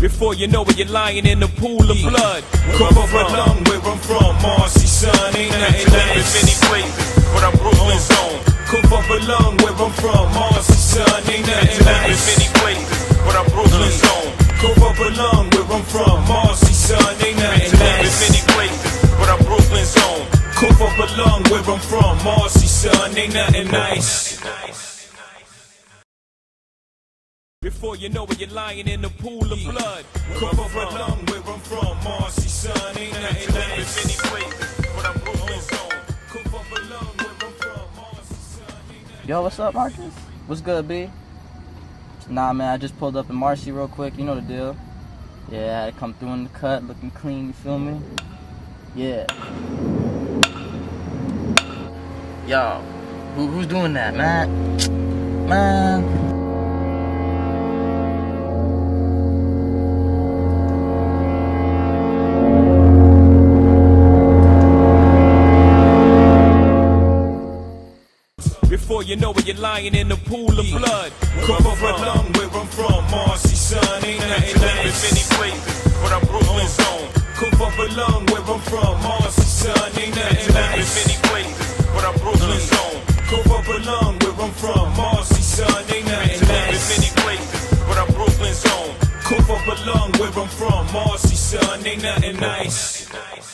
Before you know it, you're lying in the pool of blood. Come up along where I'm from, Marcy, son, ain't nothing nice. many places, but I'm Brooklyn's own. Come up along where I'm from, Marcy, son, ain't nothing nice. many places, but I'm Brooklyn's own. Come up along where I'm from, Marcy, son, ain't nothing nice. many places, but I'm Brooklyn's own. Come up along where I'm from, Marcy, son, ain't nothing nice. Before you know it, you're lying in the pool of blood. Come up along where I'm from, Marcy, son, ain't nothing There's nice. many places, but I'm Brooklyn's own. Come along where I'm from, Marcy, son, ain't nothing Yo, what's up, Marcus? What's good, B? Nah, man, I just pulled up in Marcy real quick. You know the deal. Yeah, I had to come through in the cut, looking clean. You feel me? Yeah. Yo, who, who's doing that, man? Man. Before you know it, you're lying in the pool of blood. Come up along where I'm from, Marcy, son, ain't nothing nice. many places, but I'm Brooklyn's own. Come up along where I'm from, Marcy, son, ain't nothing nice. many places, but I'm Brooklyn's own. Come up along where I'm from, Marcy, son, ain't nothing nice. many places, but I'm Brooklyn's own. Come up along where I'm from, Marcy, son, ain't nothing nice.